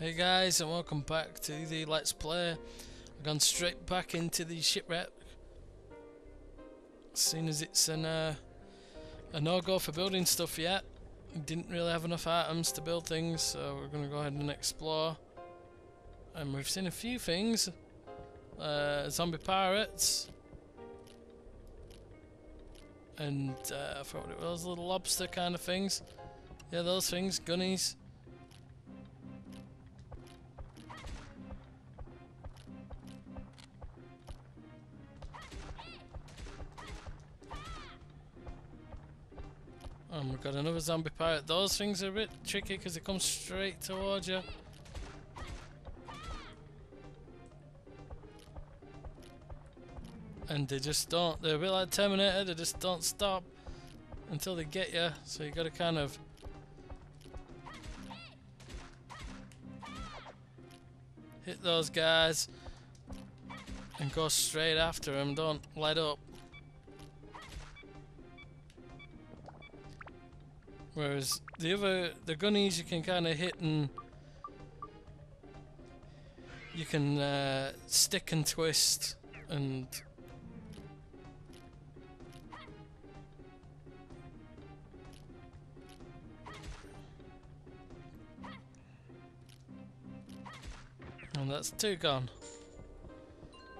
Hey guys and welcome back to the Let's Play. I've gone straight back into the shipwreck. Seeing as it's an, uh, a no-go for building stuff yet. Didn't really have enough items to build things so we're going to go ahead and explore. And we've seen a few things. Uh, zombie pirates. And uh, I forgot what it was, little lobster kind of things. Yeah, those things, gunnies. Got another zombie pirate. Those things are a bit tricky because they come straight towards you. And they just don't, they're a bit like Terminator, they just don't stop until they get you. So you gotta kind of hit those guys and go straight after them, don't let up. Whereas the other, the gunnies you can kind of hit and you can uh, stick and twist and and that's two gone.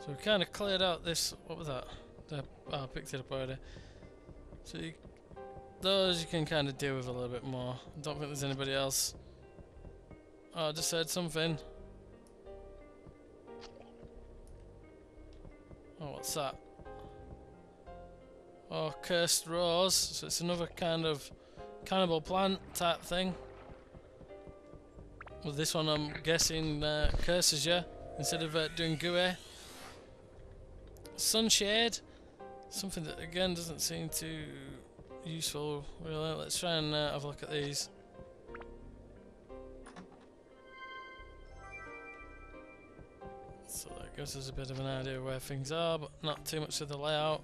So we kind of cleared out this. What was that? Oh, I picked it up already. So you those you can kind of deal with a little bit more. Don't think there's anybody else. Oh, I just heard something. Oh, what's that? Oh, cursed rose. So it's another kind of cannibal plant type thing. Well, this one I'm guessing uh, curses you instead of uh, doing gooey. Sunshade. Something that again doesn't seem to useful, really. Let's try and uh, have a look at these. So that gives us a bit of an idea where things are, but not too much of the layout.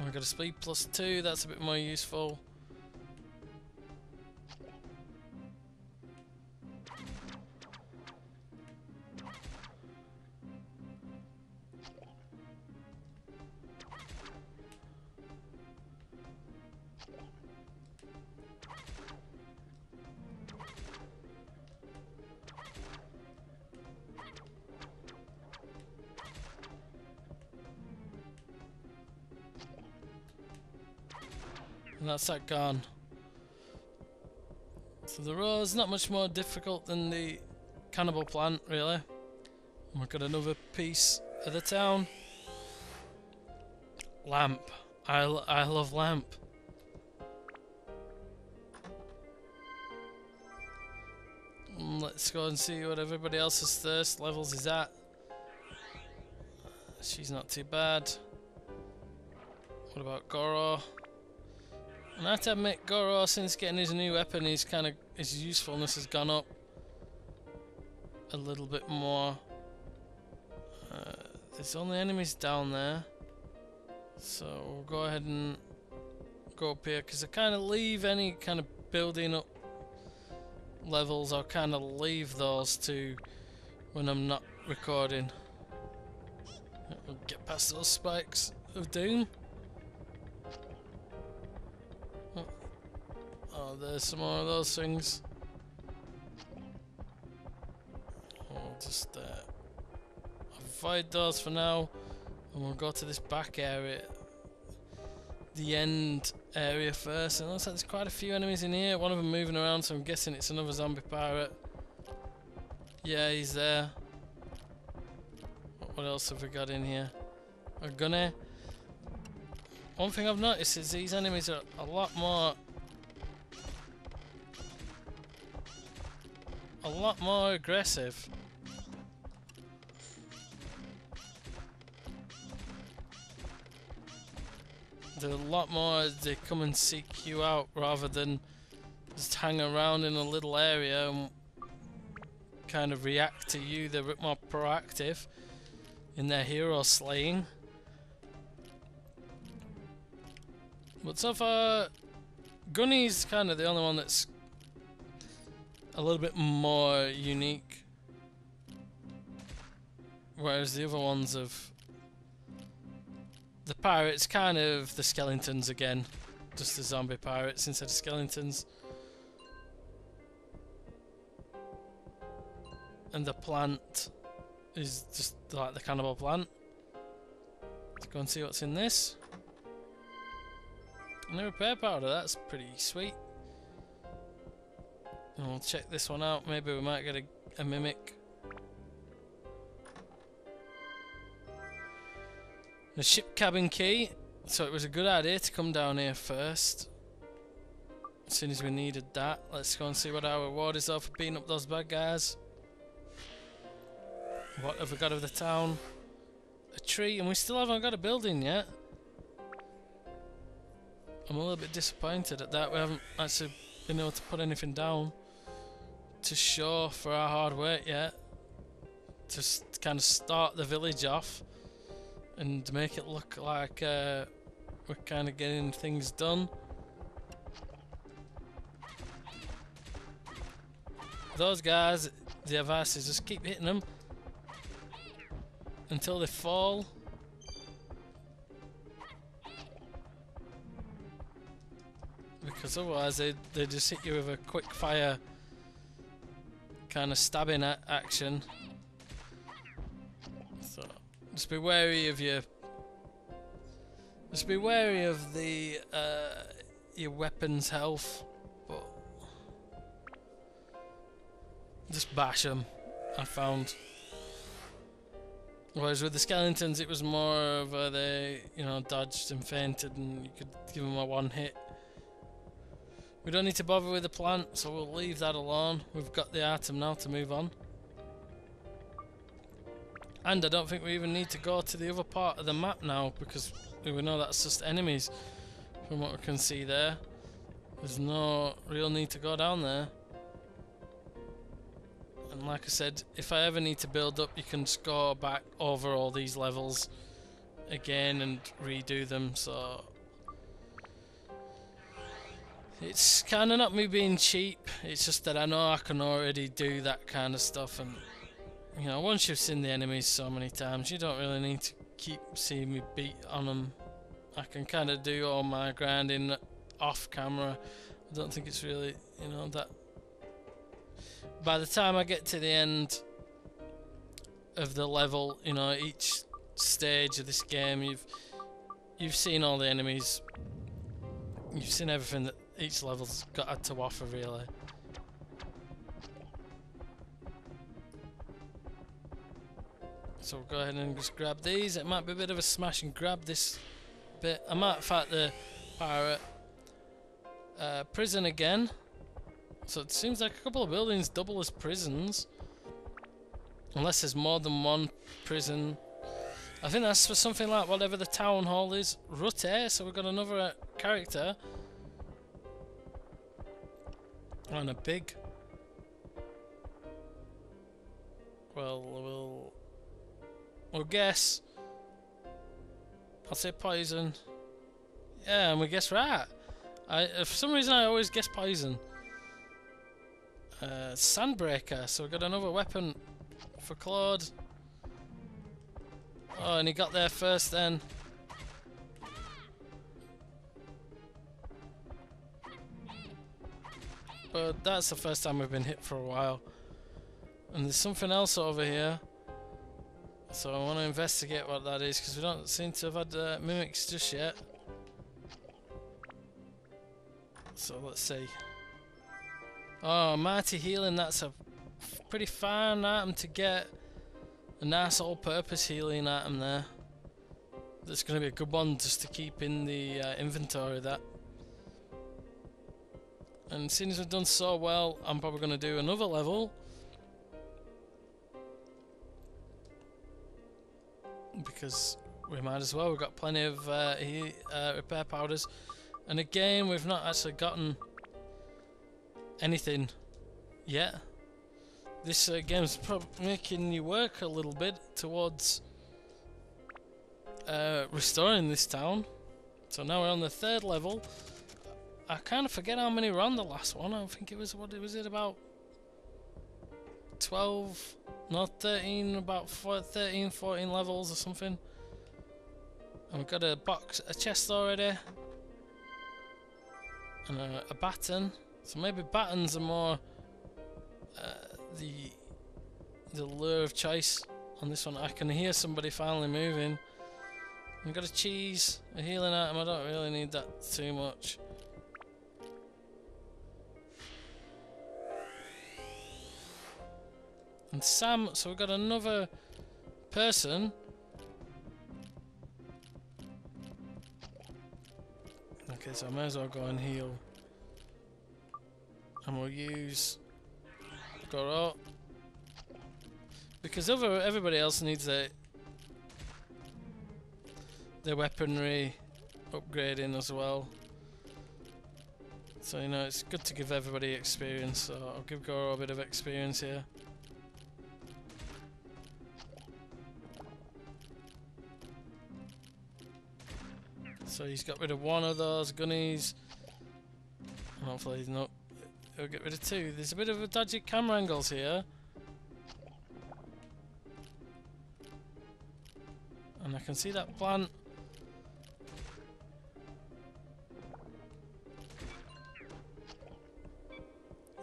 We've got a speed plus two, that's a bit more useful. And that's that gone. So the rose not much more difficult than the cannibal plant, really. And we've got another piece of the town. Lamp. I, I love lamp. And let's go and see what everybody else's thirst levels is at. She's not too bad. What about Goro? And I have to admit, Goro, since getting his new weapon, he's kind of his usefulness has gone up a little bit more. Uh, there's only enemies down there, so we'll go ahead and go up here because I kind of leave any kind of building up levels. I'll kind of leave those to when I'm not recording. We'll get past those spikes of doom. Oh, there's some more of those things. We'll just uh, avoid those for now, and we'll go to this back area, the end area first. And looks like there's quite a few enemies in here. One of them moving around, so I'm guessing it's another zombie pirate. Yeah, he's there. What else have we got in here? A gunner. One thing I've noticed is these enemies are a lot more a lot more aggressive. They're a lot more they come and seek you out rather than just hang around in a little area and kind of react to you. They're a bit more proactive in their hero slaying. But so far, Gunny's kind of the only one that's a little bit more unique. Whereas the other ones of the pirates kind of the skeletons again. Just the zombie pirates instead of skeletons. And the plant is just like the cannibal plant. Let's go and see what's in this. And the repair powder, that's pretty sweet. And we'll check this one out, maybe we might get a, a mimic. The ship cabin key, so it was a good idea to come down here first. As soon as we needed that, let's go and see what our reward is for beating up those bad guys. What have we got of the town? A tree, and we still haven't got a building yet. I'm a little bit disappointed at that. We haven't actually been able to put anything down to show for our hard work yet. To kind of start the village off and make it look like uh, we're kind of getting things done. Those guys, the is just keep hitting them until they fall. Because otherwise they, they just hit you with a quick fire kind of stabbing action. So just be wary of your just be wary of the uh, your weapons health, but just bash them. I found. Whereas with the skeletons, it was more of uh, they, you know, dodged and fainted, and you could give them a one hit. We don't need to bother with the plant, so we'll leave that alone. We've got the item now to move on. And I don't think we even need to go to the other part of the map now, because we know that's just enemies from what we can see there. There's no real need to go down there. And like I said, if I ever need to build up, you can go back over all these levels again and redo them. So it's kind of not me being cheap. It's just that I know I can already do that kind of stuff, and you know, once you've seen the enemies so many times, you don't really need to keep seeing me beat on them. I can kind of do all my grinding off camera. I don't think it's really, you know, that by the time I get to the end of the level, you know, each stage of this game, you've you've seen all the enemies. You've seen everything that each level's got to offer, really. So we'll go ahead and just grab these. It might be a bit of a smash and grab this bit. I might fight the pirate uh, prison again. So it seems like a couple of buildings double as prisons. Unless there's more than one prison. I think that's for something like whatever the town hall is. Ruty, so we've got another uh, character. And a big. Well, we'll... We'll guess. I'll say poison. Yeah, and we guess right. I, for some reason I always guess poison. Uh, Sandbreaker, so we got another weapon for Claude. Oh, and he got there first then. But that's the first time we've been hit for a while. And there's something else over here. So I want to investigate what that is because we don't seem to have had uh, mimics just yet. So let's see. Oh, Mighty Healing, that's a pretty fine item to get. A nice all-purpose healing item there. That's going to be a good one just to keep in the uh, inventory that. And seeing as we've done so well, I'm probably going to do another level. Because we might as well, we've got plenty of uh, uh, repair powders. And again, we've not actually gotten anything yet. This uh, game's making you work a little bit towards uh, restoring this town. So now we're on the third level. I kind of forget how many were on the last one. I think it was, what it was it, about 12, not 13, about 13, 14 levels or something. And we've got a box, a chest already. And a, a baton. So maybe batons are more uh, the the lure of choice on this one. I can hear somebody finally moving. I've got a cheese, a healing item. I don't really need that too much. And Sam, so we've got another person. Okay, so I may as well go and heal. And we'll use Goro. Because other everybody else needs their their weaponry upgrading as well. So you know it's good to give everybody experience, so I'll give Goro a bit of experience here. So he's got rid of one of those gunnies. And hopefully he's not. He'll get rid of two. There's a bit of a dodgy camera angles here. And I can see that plant.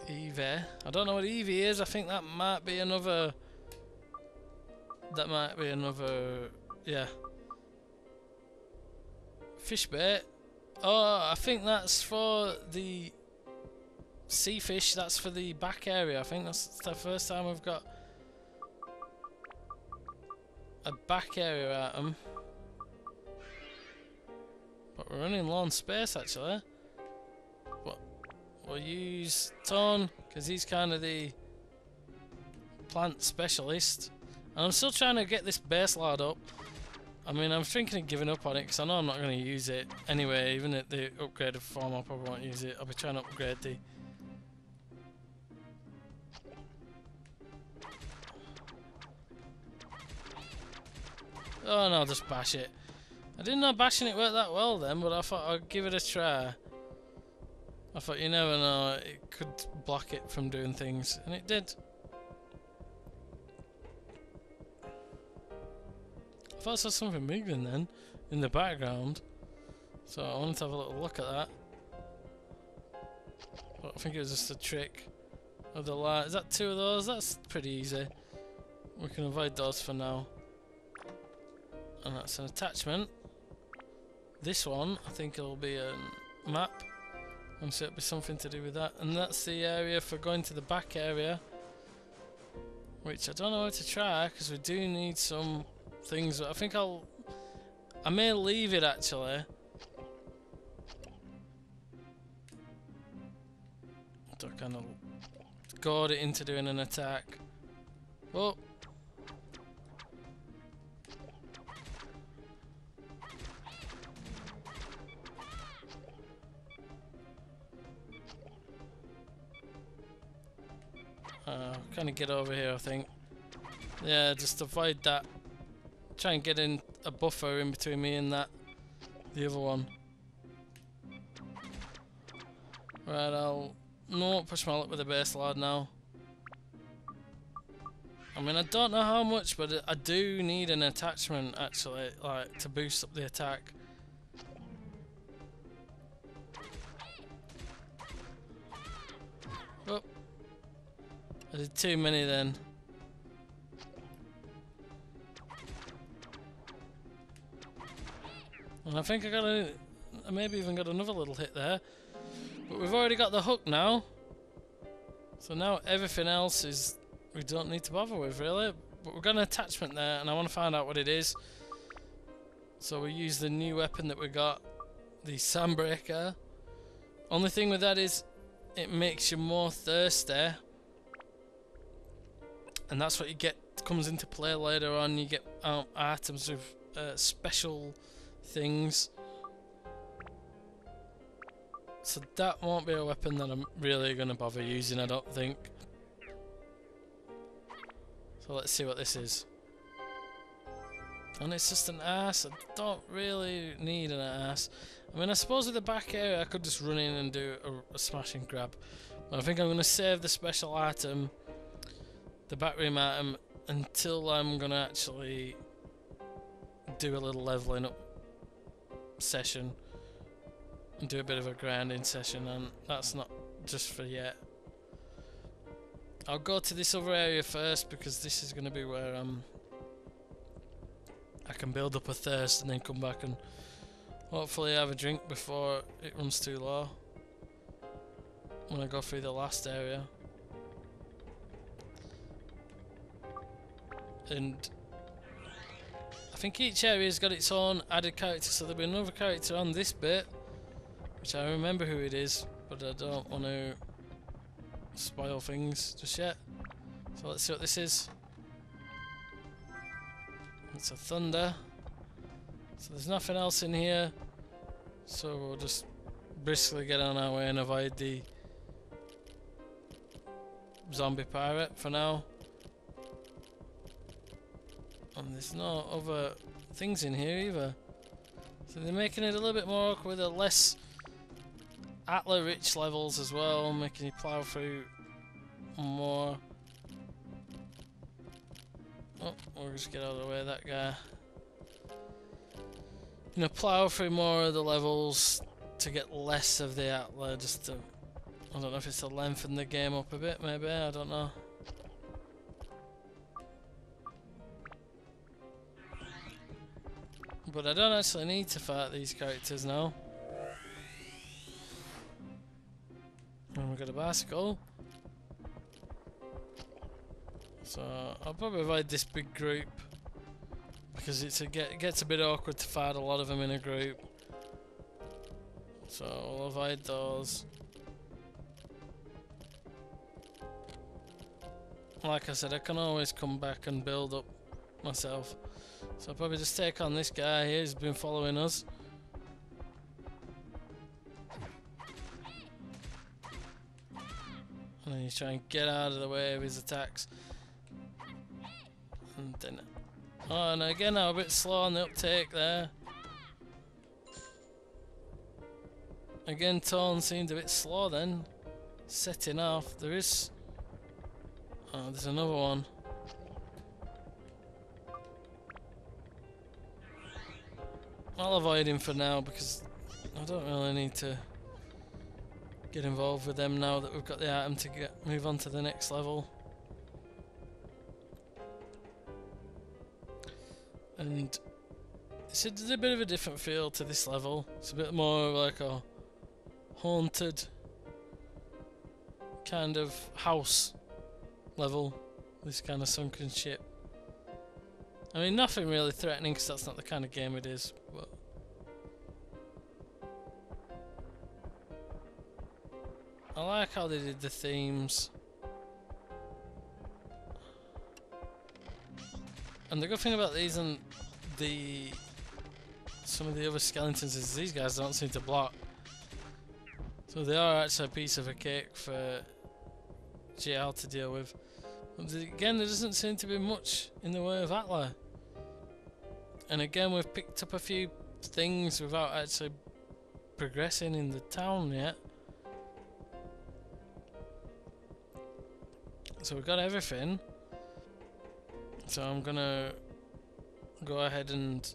Eevee. I don't know what Eevee is. I think that might be another. That might be another. Yeah, Fish bait. Oh, I think that's for the sea fish. That's for the back area. I think that's the first time we've got a back area item. But we're running low on space actually. But we'll use Toan because he's kind of the plant specialist. And I'm still trying to get this Baselard up. I mean, I'm thinking of giving up on it because I know I'm not going to use it anyway. Even at the upgraded form, I probably won't use it. I'll be trying to upgrade the. Oh no, just bash it. I didn't know bashing it worked that well then, but I thought I'd give it a try. I thought you never know, it could block it from doing things, and it did. Thought I saw something moving then in the background. So I wanted to have a little look at that. But I think it was just a trick of the light. Is that two of those? That's pretty easy. We can avoid those for now. And that's an attachment. This one, I think it'll be a map. And so it'll be something to do with that. And that's the area for going to the back area. Which I don't know how to try, because we do need some things. I think I'll... I may leave it actually. To kind of guard it into doing an attack. Oh. Uh, kind of get over here, I think. Yeah, just avoid that Try and get in a buffer in between me and that, the other one. Right, I'll not push my luck with the Baselard now. I mean, I don't know how much, but I do need an attachment actually, like to boost up the attack. Oh, I did too many then. And I think I got a... I maybe even got another little hit there. But we've already got the hook now. So now everything else is... We don't need to bother with, really. But we've got an attachment there, and I want to find out what it is. So we use the new weapon that we got. The Sandbreaker. Only thing with that is... It makes you more thirsty. And that's what you get comes into play later on. You get um, items with uh, special things. So that won't be a weapon that I'm really going to bother using, I don't think. So let's see what this is. And it's just an ass. I don't really need an ass. I mean, I suppose with the back area I could just run in and do a, a grab. But I think I'm going to save the special item, the backroom item until I'm gonna actually do a little leveling up session and do a bit of a grinding session and that's not just for yet. I'll go to this other area first because this is going to be where um, I can build up a thirst and then come back and hopefully have a drink before it runs too low when I go through the last area. And I think each area's got its own added character, so there'll be another character on this bit, which I remember who it is, but I don't want to spoil things just yet. So let's see what this is. It's a thunder. So there's nothing else in here. So we'll just briskly get on our way and avoid the zombie pirate for now. And there's no other things in here either. So they're making it a little bit more awkward with a less Atla rich levels as well, making you plough through more. Oh, we'll just get out of the way that guy. You know, plough through more of the levels to get less of the Atla, just to, I don't know if it's to lengthen the game up a bit, maybe, I don't know. But I don't actually need to fight these characters now. And we've got a bicycle. So I'll probably avoid this big group because it's a get, it gets a bit awkward to fight a lot of them in a group. So I'll avoid those. Like I said, I can always come back and build up myself. So I'll probably just take on this guy here, he's been following us. And he's trying to get out of the way of his attacks. And then... Oh, and again I'm a bit slow on the uptake there. Again, Toan seemed a bit slow then. Setting off. There is... Oh, there's another one. I'll avoid him for now because I don't really need to get involved with them now that we've got the item to get move on to the next level. And it's a, it's a bit of a different feel to this level. It's a bit more like a haunted kind of house level. This kind of sunken ship. I mean, nothing really threatening because that's not the kind of game it is, but... I like how they did the themes. And the good thing about these and the some of the other skeletons is these guys don't seem to block. So they are actually a piece of a cake for GL to deal with. But again, there doesn't seem to be much in the way of Atla. And again, we've picked up a few things without actually progressing in the town yet. So we've got everything. So I'm gonna go ahead and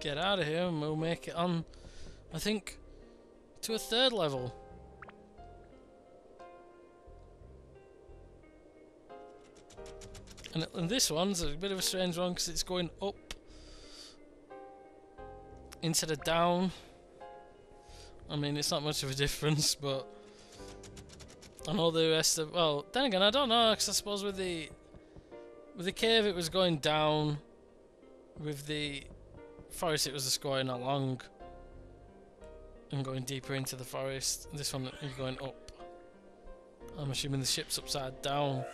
get out of here and we'll make it on, I think, to a third level. And, and this one's a bit of a strange one because it's going up instead of down. I mean, it's not much of a difference, but I know the rest of well. Then again, I don't know because I suppose with the with the cave it was going down, with the forest it was just going along and going deeper into the forest. This one you're going up. I'm assuming the ship's upside down.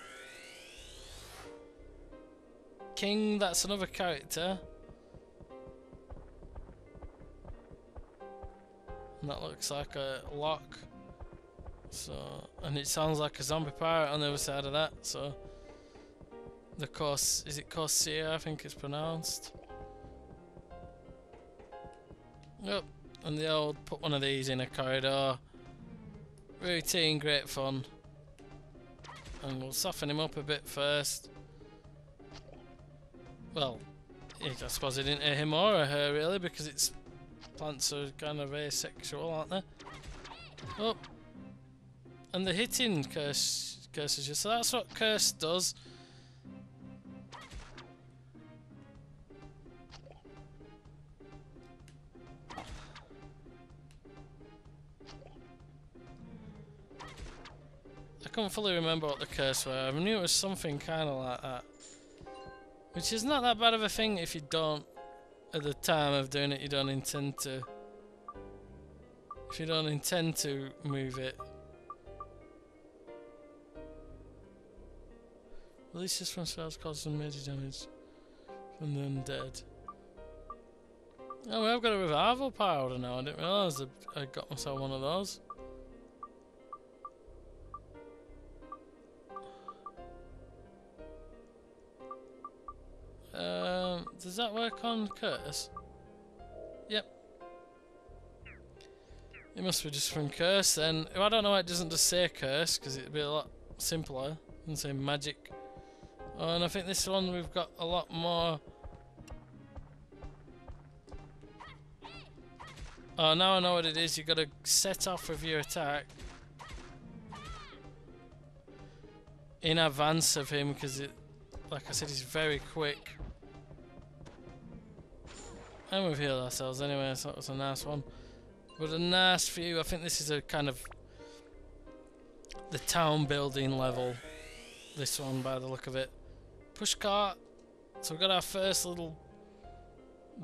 King, that's another character. And that looks like a lock. So, and it sounds like a zombie pirate on the other side of that, so. The course, is it Corsair I think it's pronounced? Yep, and the old put one of these in a corridor. Routine, great fun. And we'll soften him up a bit first. Well, I suppose it didn't him or her really because it's plants are kind of asexual, aren't they? Oh, and the hitting curse curses you. So that's what curse does. I couldn't fully remember what the curse were. I knew it was something kind of like that. Which is not that bad of a thing if you don't, at the time of doing it, you don't intend to. If you don't intend to move it. Releases from spells causing major damage from the undead. Oh, I've got a revival powder now. I didn't realise I got myself one of those. Does that work on Curse? Yep. It must be just from Curse then. I don't know why it doesn't just say Curse, because it'd be a lot simpler than say Magic. Oh, and I think this one we've got a lot more... Oh, now I know what it is. You've got to set off with your attack in advance of him because it, like I said, he's very quick. And we've healed ourselves anyway, so that was a nice one. But a nice view. I think this is a kind of the town building level. This one, by the look of it. Push cart. So we've got our first little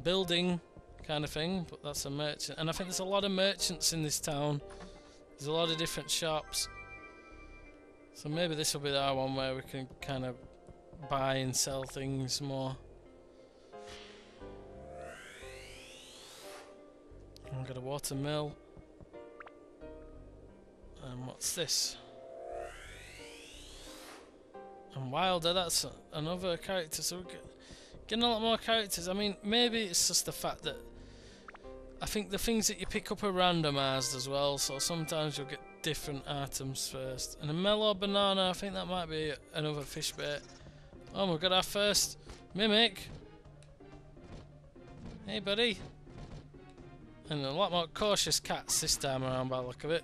building kind of thing, but that's a merchant. And I think there's a lot of merchants in this town. There's a lot of different shops. So maybe this will be our one where we can kind of buy and sell things more. I've got a water mill. And what's this? And Wilder, that's another character. So we're getting a lot more characters. I mean, maybe it's just the fact that I think the things that you pick up are randomised as well. So sometimes you'll get different items first. And a mellow banana, I think that might be another fish bait. Oh, we've got our first mimic. Hey, buddy. And a lot more cautious cats this time around by the look of it.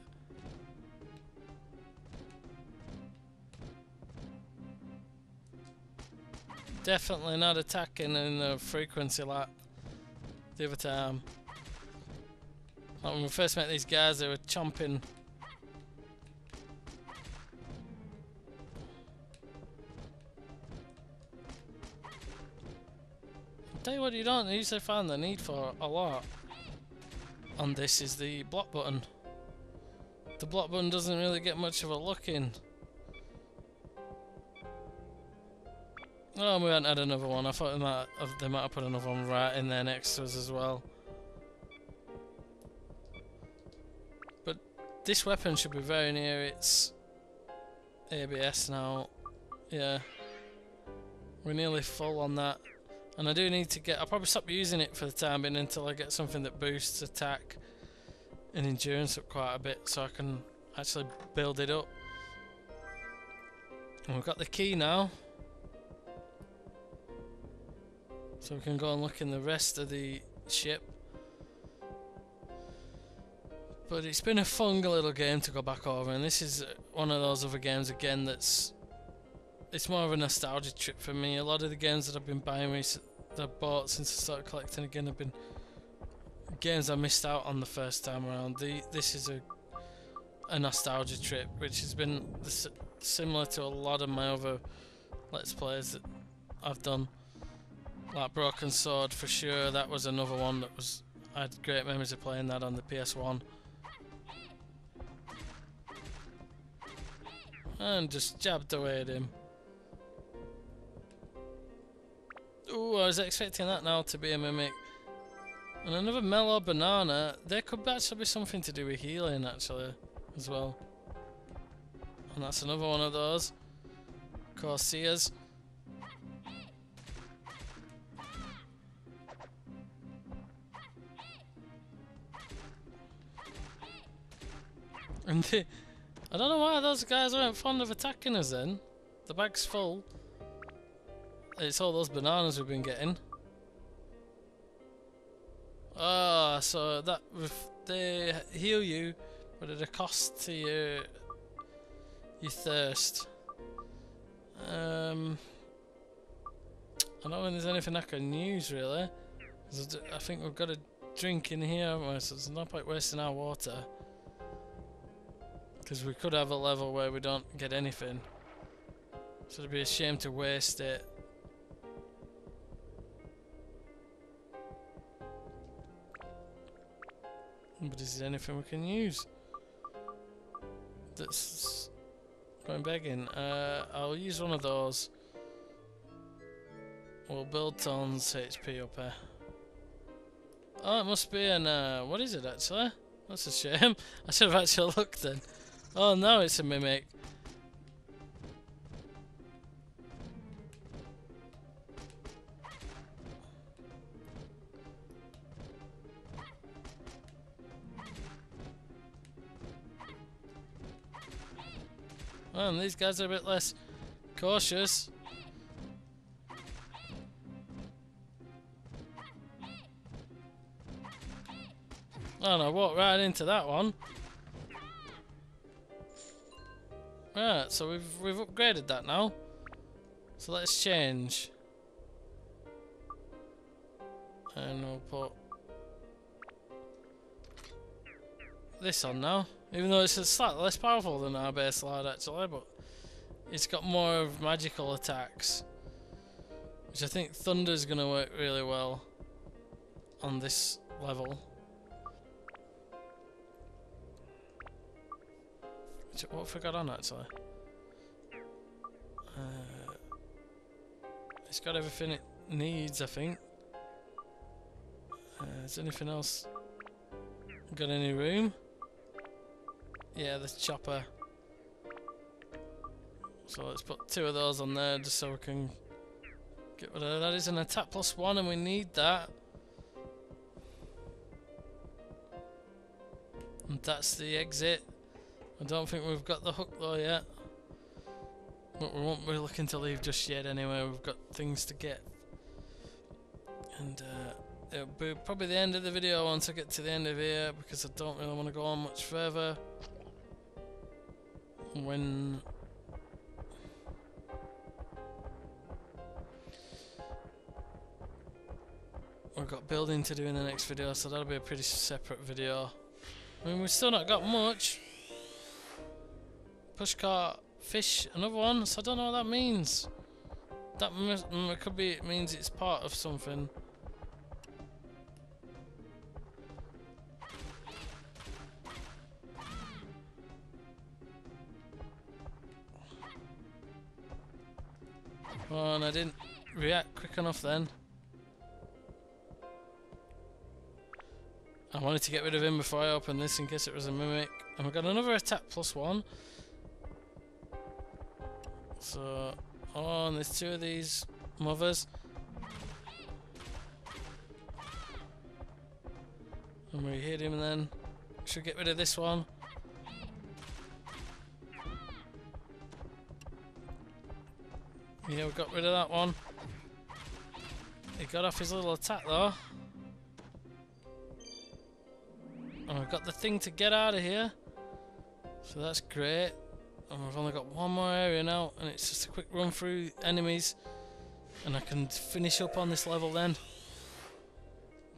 Definitely not attacking in the frequency like the other time. Like when we first met these guys, they were chomping. Tell you what you don't usually find the need for a lot on this is the block button. The block button doesn't really get much of a look in. Oh, we haven't had another one. I thought they might have, they might have put another one right in there next to us as well. But this weapon should be very near its ABS now. Yeah. We're nearly full on that. And I do need to get... I'll probably stop using it for the time being until I get something that boosts attack and endurance up quite a bit so I can actually build it up. And we've got the key now. So we can go and look in the rest of the ship. But it's been a fun little game to go back over and this is one of those other games again that's it's more of a nostalgia trip for me. A lot of the games that I've been buying recently, that I bought since I started collecting again have been games I missed out on the first time around. The this is a a nostalgia trip, which has been similar to a lot of my other let's plays that I've done. Like Broken Sword for sure. That was another one that was I had great memories of playing that on the PS1. And just jabbed away at him. Ooh, I was expecting that now to be a mimic. And another mellow banana. There could actually be something to do with healing, actually, as well. And that's another one of those. Corsair's. And the, I don't know why those guys weren't fond of attacking us then. The bag's full. It's all those bananas we've been getting. Ah, so that they heal you, but at a cost to your your thirst. Um, I don't if there's anything I can use really. I think we've got a drink in here, so there's no point wasting our water. Because we could have a level where we don't get anything. So it'd be a shame to waste it. But is there anything we can use? That's going begging. Uh, I'll use one of those. We'll build Toan's HP up here. Oh, it must be an, uh, what is it actually? That's a shame. I should have actually looked then. Oh no, it's a mimic. Well, these guys are a bit less cautious. Oh no, walk right into that one. Right, so we've we've upgraded that now. So let's change. And we'll put this on now. Even though it's a slightly less powerful than our Baselard actually, but it's got more of magical attacks. Which I think Thunder's gonna work really well on this level. What have I got on actually? Uh, it's got everything it needs, I think. Uh, is anything else? Got any room? Yeah, the chopper. So let's put two of those on there just so we can get rid of that. That is an attack plus one and we need that. And that's the exit. I don't think we've got the hook though yet. But we won't be looking to leave just yet anyway, we've got things to get. And uh, it'll be probably the end of the video once I get to the end of here because I don't really want to go on much further. When we've got building to do in the next video, so that'll be a pretty separate video. I mean, we've still not got much. Pushcart fish, another one. So I don't know what that means. That could be. It means it's part of something. Oh, and I didn't react quick enough then. I wanted to get rid of him before I opened this in case it was a mimic. And we've got another attack plus one. So, oh, and there's two of these mothers. And we hit him then. Should get rid of this one. Yeah, we got rid of that one. He got off his little attack though. And we've got the thing to get out of here. So that's great. And we've only got one more area now, and it's just a quick run through enemies, and I can finish up on this level then.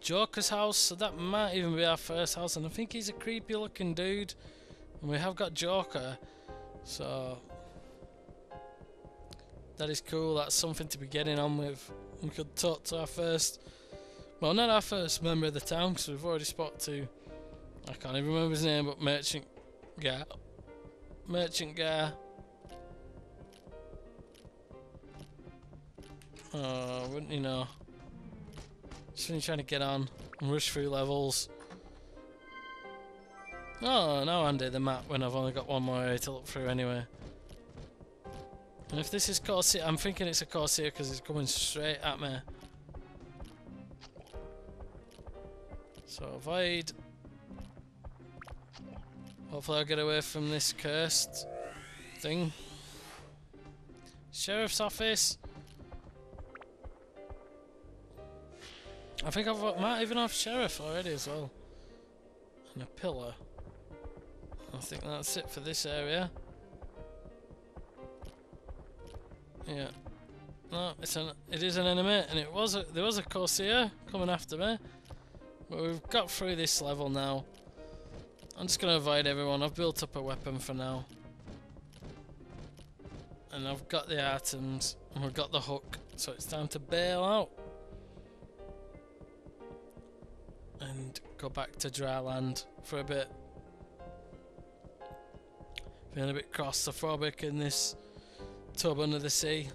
Joker's house, so that might even be our first house, and I think he's a creepy looking dude. And we have got Joker, so that is cool. That's something to be getting on with. We could talk to our first, well, not our first member of the town, because we've already spotted to, I can't even remember his name, but Merchant Guy merchant guy. Oh, wouldn't you know? Just been trying to get on and rush through levels. Oh, now I undo the map when I've only got one more area to look through anyway. And if this is Corsair, I'm thinking it's a Corsair because it's coming straight at me. So avoid Hopefully I'll get away from this cursed thing. Sheriff's office. I think I've might even have sheriff already as well. And a pillar. I think that's it for this area. Yeah. No, it's an it is an enemy, and it was a, there was a Corsair coming after me. But we've got through this level now. I'm just gonna avoid everyone. I've built up a weapon for now. And I've got the items, and we've got the hook, so it's time to bail out. And go back to dry land for a bit. Feeling a bit claustrophobic in this tub under the sea.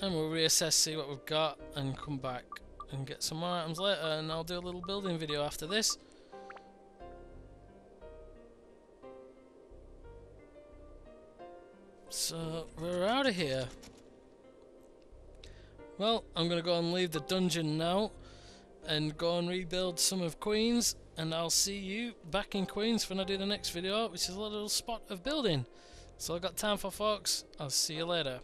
And we'll reassess, see what we've got, and come back and get some more items later, and I'll do a little building video after this. So, we're out of here. Well, I'm going to go and leave the dungeon now, and go and rebuild some of Queens, and I'll see you back in Queens when I do the next video, which is a little spot of building. So I've got time for folks. I'll see you later.